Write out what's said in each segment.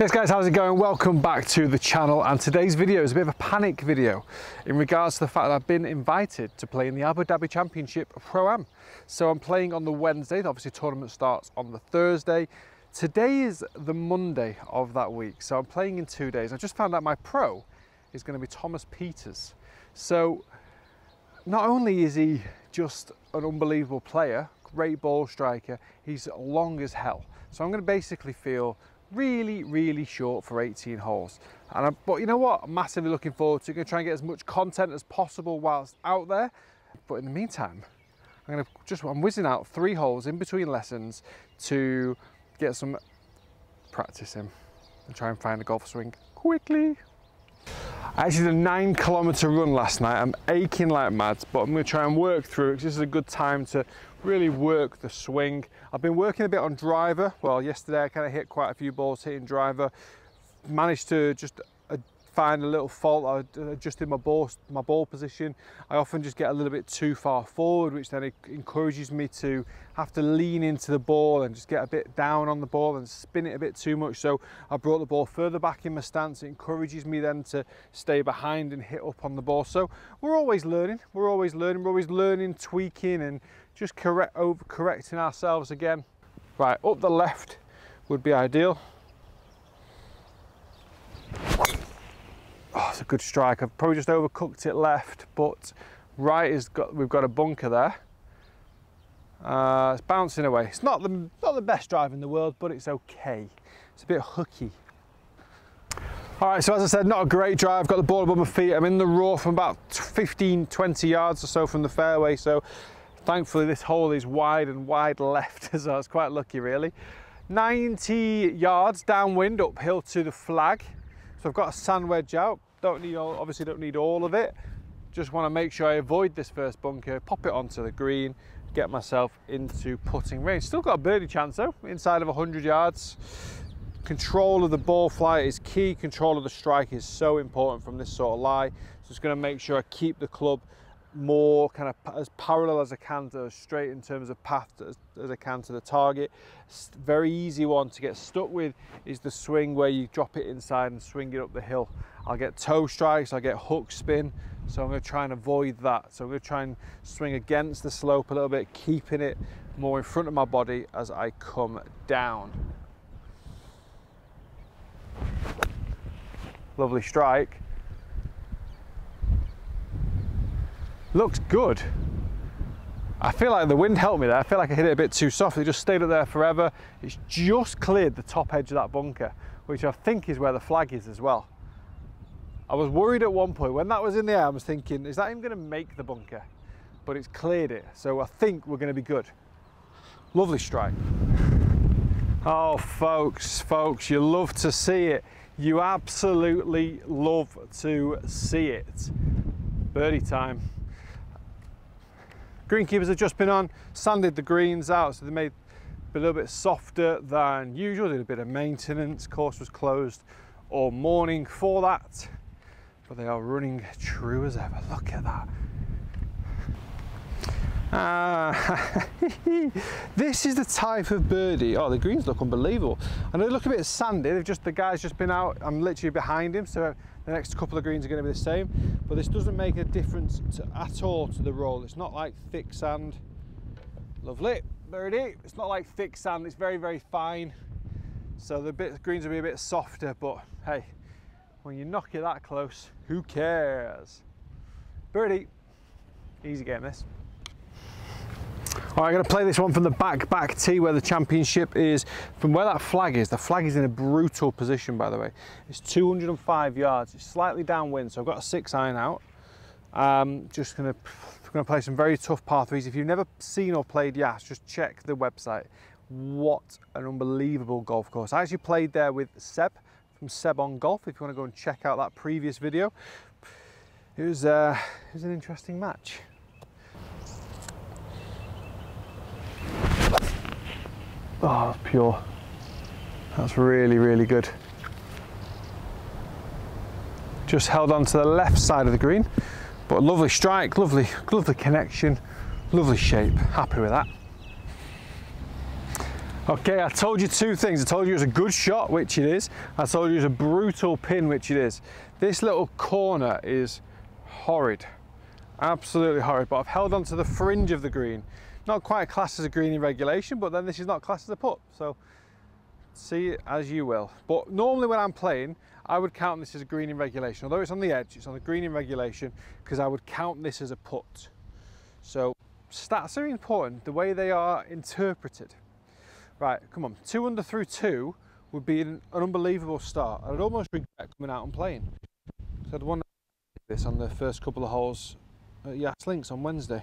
Yes guys, how's it going? Welcome back to the channel and today's video is a bit of a panic video in regards to the fact that I've been invited to play in the Abu Dhabi Championship Pro-Am. So I'm playing on the Wednesday, obviously tournament starts on the Thursday. Today is the Monday of that week, so I'm playing in two days. I just found out my pro is going to be Thomas Pieters. So not only is he just an unbelievable player, great ball striker, he's long as hell. So I'm going to basically feel really, really short for 18 holes. And I, but you know what? I'm massively looking forward to. Going to try and get as much content as possible whilst out there. But in the meantime, I'm going to just I'm whizzing out three holes in between lessons to get some practice in and try and find a golf swing quickly. I actually did a nine kilometer run last night. I'm aching like mad, but I'm gonna try and work through it because this is a good time to really work the swing. I've been working a bit on driver. Well, yesterday I kind of hit quite a few balls hitting driver. Managed to just find a little fault. Uh, I adjusted uh, my ball, my ball position. I often just get a little bit too far forward, which then encourages me to have to lean into the ball and just get a bit down on the ball and spin it a bit too much. So I brought the ball further back in my stance. It encourages me then to stay behind and hit up on the ball. So we're always learning. We're always learning. We're always learning, tweaking and just correct over correcting ourselves again. Right, up the left would be ideal. A good strike. I've probably just overcooked it left, but right is got we've got a bunker there. Uh, it's bouncing away. It's not the not the best drive in the world, but it's okay. It's a bit hooky. All right, so as I said, not a great drive. Got the ball above my feet. I'm in the rough from about 15, 20 yards or so from the fairway. So thankfully this hole is wide and wide left, so I was quite lucky really. 90 yards downwind uphill to the flag. So I've got a sand wedge out. Don't need all, obviously don't need all of it. Just want to make sure I avoid this first bunker, pop it onto the green, get myself into putting range. Still got a birdie chance though, inside of 100 yards. Control of the ball flight is key. Control of the strike is so important from this sort of lie. So it's going to make sure I keep the club more kind of as parallel as I can to straight in terms of path as, as I can to the target. Very easy one to get stuck with is the swing where you drop it inside and swing it up the hill. I'll get toe strikes, I'll get hook spin, so I'm going to try and avoid that. So I'm going to try and swing against the slope a little bit, keeping it more in front of my body as I come down. Lovely strike. Looks good. I feel like the wind helped me there. I feel like I hit it a bit too soft. It just stayed up there forever. It's just cleared the top edge of that bunker, which I think is where the flag is as well. I was worried at one point when that was in the air. I was thinking, is that even going to make the bunker? But it's cleared it, so I think we're going to be good. Lovely strike. Oh, folks, folks, you love to see it. You absolutely love to see it. Birdie time. Greenkeepers have just been on, sanded the greens out, so they made a little bit softer than usual. Did a bit of maintenance. Course was closed all morning for that, but they are running true as ever. Look at that. Uh, this is the type of birdie. Oh, the greens look unbelievable. And they look a bit sandy. They've just the guy's just been out. I'm literally behind him, so the next couple of greens are going to be the same, but this doesn't make a difference to, at all to the roll. It's not like thick sand. Lovely, birdie. It's not like thick sand, it's very, very fine. So the bit, greens will be a bit softer, but hey, when you knock it that close, who cares? Birdie, easy game this. All right, I'm going to play this one from the back back tee where the championship is. From where that flag is, the flag is in a brutal position, by the way. It's 205 yards. It's slightly downwind, so I've got a six iron out. Um, just going to going to play some very tough par threes. If you've never seen or played Yas, just check the website. What an unbelievable golf course. I actually played there with Seb from Seb on Golf. If you want to go and check out that previous video, it was, uh, it was an interesting match. Oh, pure. That's really, really good. Just held on to the left side of the green, but lovely strike, lovely, lovely connection, lovely shape. Happy with that. Okay, I told you two things. I told you it was a good shot, which it is. I told you it was a brutal pin, which it is. This little corner is horrid. Absolutely horrid, but I've held on to the fringe of the green. Not quite classed as a green in regulation, but then this is not classed as a putt. So see it as you will. But normally when I'm playing, I would count this as a green in regulation. Although it's on the edge, it's on the green in regulation because I would count this as a putt. So stats are important, the way they are interpreted. Right, come on, two under through two would be an, an unbelievable start. I'd almost regret coming out and playing. So I'd want this on the first couple of holes at Yas Links on Wednesday.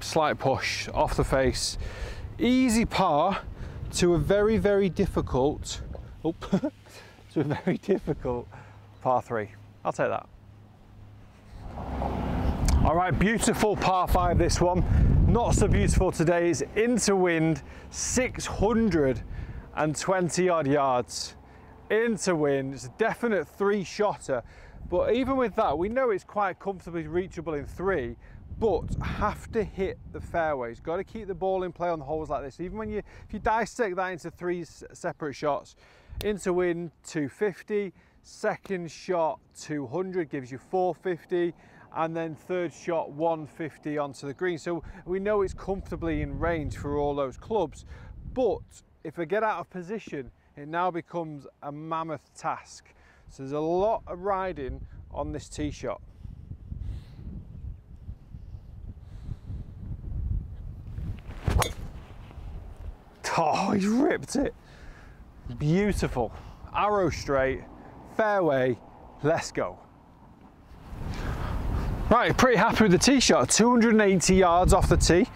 Slight push, off the face. Easy par to a very, very difficult, oh, to a very difficult par three. I'll take that. All right, beautiful par five this one. Not so beautiful today, it's into wind, 620 odd yards. Into wind, it's a definite three shotter. But even with that, we know it's quite comfortably reachable in three, but have to hit the fairways. Got to keep the ball in play on the holes like this. Even when you, if you dissect that into three separate shots, into wind 250, second shot 200 gives you 450, and then third shot 150 onto the green. So we know it's comfortably in range for all those clubs. But if I get out of position, it now becomes a mammoth task. So there's a lot of riding on this tee shot. Oh, he's ripped it. Beautiful. Arrow straight, fairway, let's go. Right, pretty happy with the tee shot. 280 yards off the tee,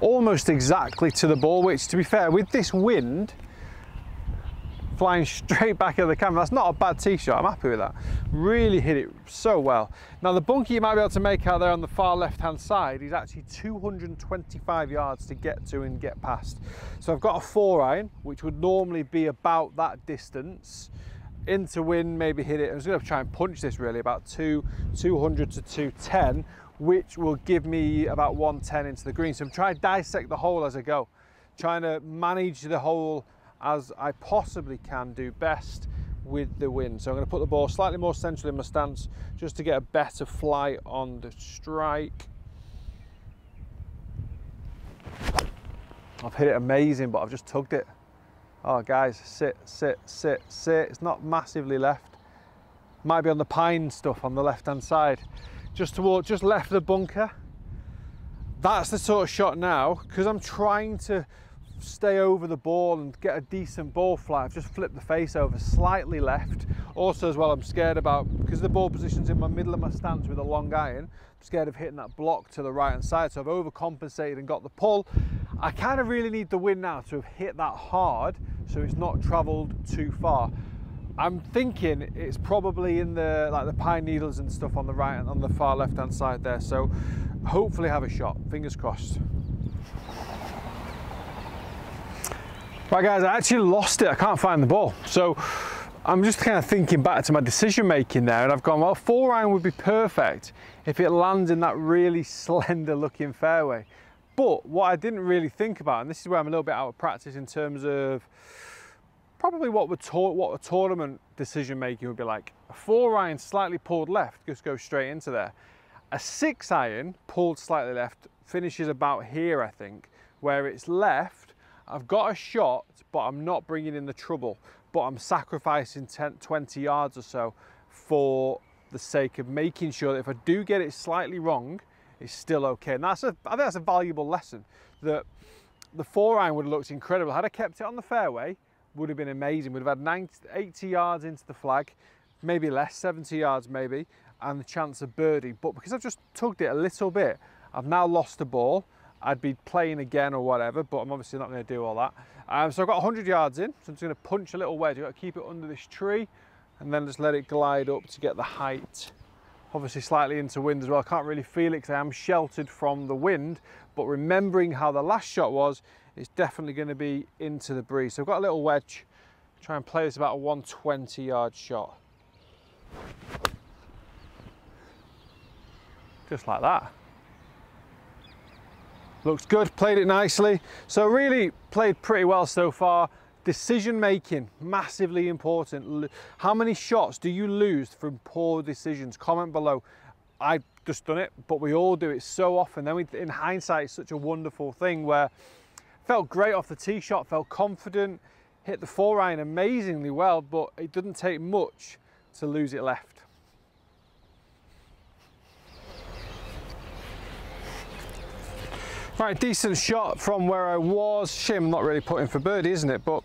almost exactly to the ball, which to be fair, with this wind, flying straight back at the camera, that's not a bad tee shot, I'm happy with that. Really hit it so well. Now the bunker you might be able to make out there on the far left-hand side is actually 225 yards to get to and get past. So I've got a four iron, which would normally be about that distance, into wind, maybe hit it. I was going to try and punch this really about two, 200 to 210, which will give me about 110 into the green. So I'm trying to dissect the hole as I go, trying to manage the hole as I possibly can do best with the wind. So I'm going to put the ball slightly more central in my stance just to get a better flight on the strike. I've hit it amazing, but I've just tugged it. Oh guys, sit, sit, sit, sit. It's not massively left. Might be on the pine stuff on the left hand side. Just toward, just left the bunker. That's the sort of shot now, because I'm trying to stay over the ball and get a decent ball flight. I've just flipped the face over slightly left. Also as well, I'm scared about, because the ball position's in my middle of my stance with a long iron, I'm scared of hitting that block to the right hand side. So I've overcompensated and got the pull. I kind of really need the wind now to have hit that hard so it's not traveled too far. I'm thinking it's probably in the like the pine needles and stuff on the right and on the far left hand side there. So hopefully have a shot, fingers crossed. Right guys, I actually lost it. I can't find the ball. So I'm just kind of thinking back to my decision making there and I've gone, well, four iron would be perfect if it lands in that really slender looking fairway. But what I didn't really think about, and this is where I'm a little bit out of practice in terms of probably what would what a tournament decision making would be like. A four iron slightly pulled left just goes straight into there. A six iron pulled slightly left finishes about here, I think, where it's left. I've got a shot, but I'm not bringing in the trouble, but I'm sacrificing 10, 20 yards or so for the sake of making sure that if I do get it slightly wrong, it's still okay. And that's a, I think that's a valuable lesson that the four iron would have looked incredible. Had I kept it on the fairway, would have been amazing. Would have had 90, 80 yards into the flag, maybe less, 70 yards maybe, and the chance of birdie. But because I've just tugged it a little bit, I've now lost the ball. I'd be playing again or whatever, but I'm obviously not going to do all that. Um, so I've got 100 yards in, so I'm just going to punch a little wedge. I've got to keep it under this tree and then just let it glide up to get the height obviously slightly into wind as well. I can't really feel it because I am sheltered from the wind, but remembering how the last shot was, it's definitely going to be into the breeze. So I've got a little wedge, try and play this about a 120 yard shot. Just like that. Looks good, played it nicely. So really played pretty well so far. Decision making, massively important. How many shots do you lose from poor decisions? Comment below. I've just done it, but we all do it so often. Then we, in hindsight, it's such a wonderful thing where felt great off the tee shot, felt confident, hit the four iron amazingly well, but it didn't take much to lose it left. Right, decent shot from where I was. Shim not really putting for birdie, isn't it? But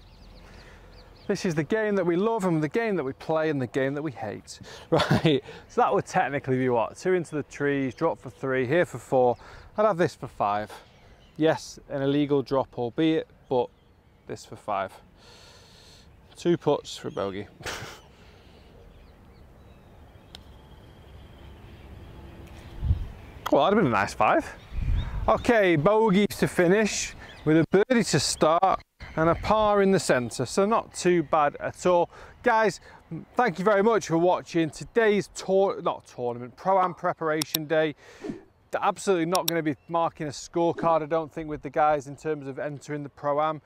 this is the game that we love and the game that we play and the game that we hate. Right, so that would technically be what? Two into the trees, drop for three, here for four. I'd have this for five. Yes, an illegal drop albeit, but this for five. Two puts for bogey. well, that'd have been a nice five. Okay, bogey to finish with a birdie to start and a par in the centre, so not too bad at all. Guys, thank you very much for watching today's tour, not tournament, Pro-Am preparation day. Absolutely not going to be marking a scorecard, I don't think, with the guys in terms of entering the Pro-Am.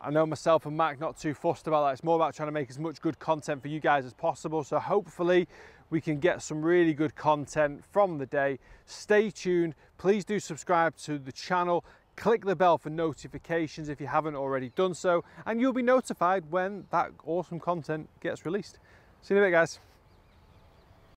I know myself and Mac not too fussed about that. It's more about trying to make as much good content for you guys as possible. So hopefully we can get some really good content from the day. Stay tuned. Please do subscribe to the channel. Click the bell for notifications if you haven't already done so, and you'll be notified when that awesome content gets released. See you in a bit, guys.